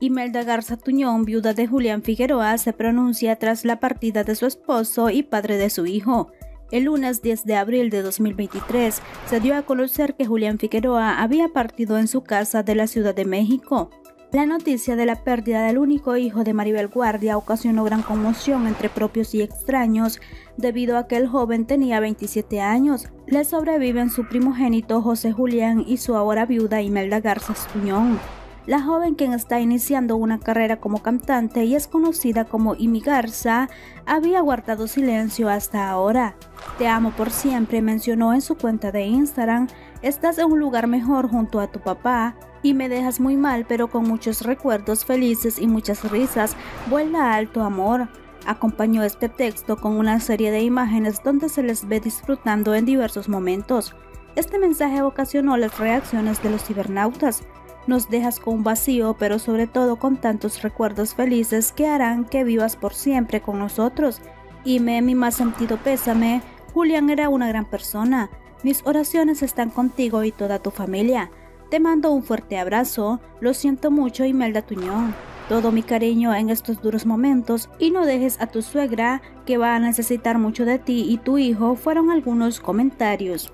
Imelda Garza Tuñón, viuda de Julián Figueroa, se pronuncia tras la partida de su esposo y padre de su hijo. El lunes 10 de abril de 2023 se dio a conocer que Julián Figueroa había partido en su casa de la Ciudad de México. La noticia de la pérdida del único hijo de Maribel Guardia ocasionó gran conmoción entre propios y extraños, debido a que el joven tenía 27 años. Le sobreviven su primogénito José Julián y su ahora viuda Imelda Garza Tuñón. La joven quien está iniciando una carrera como cantante y es conocida como Imi Garza, había guardado silencio hasta ahora. Te amo por siempre mencionó en su cuenta de Instagram, estás en un lugar mejor junto a tu papá y me dejas muy mal pero con muchos recuerdos felices y muchas risas, vuela alto amor. Acompañó este texto con una serie de imágenes donde se les ve disfrutando en diversos momentos. Este mensaje ocasionó las reacciones de los cibernautas nos dejas con un vacío, pero sobre todo con tantos recuerdos felices que harán que vivas por siempre con nosotros. Y me mi más sentido pésame, Julián era una gran persona. Mis oraciones están contigo y toda tu familia. Te mando un fuerte abrazo, lo siento mucho Imelda Tuñón. Todo mi cariño en estos duros momentos y no dejes a tu suegra que va a necesitar mucho de ti y tu hijo fueron algunos comentarios.